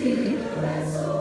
Sim.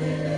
Yeah.